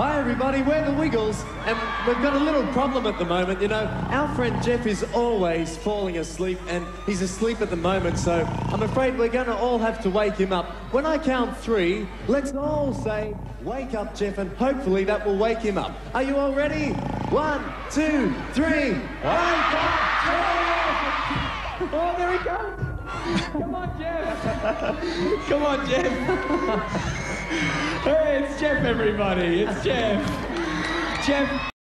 Hi, everybody. We're the Wiggles, and we've got a little problem at the moment. You know, our friend Jeff is always falling asleep, and he's asleep at the moment, so I'm afraid we're going to all have to wake him up. When I count three, let's all say, Wake up, Jeff, and hopefully that will wake him up. Are you all ready? One, two, three. Wake up, Jeff! Oh, there he goes. Come on, Jeff. Come on, Jeff. Jeff, everybody. It's Jeff. Jeff.